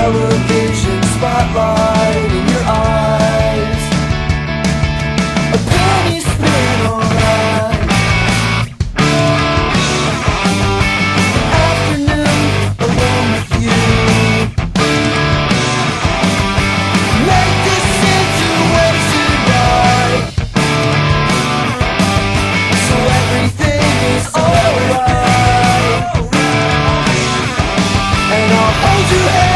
television spotlight in your eyes. A penny spin alright Afternoon alone with you Make this situation right So everything is alright. And I'll hold you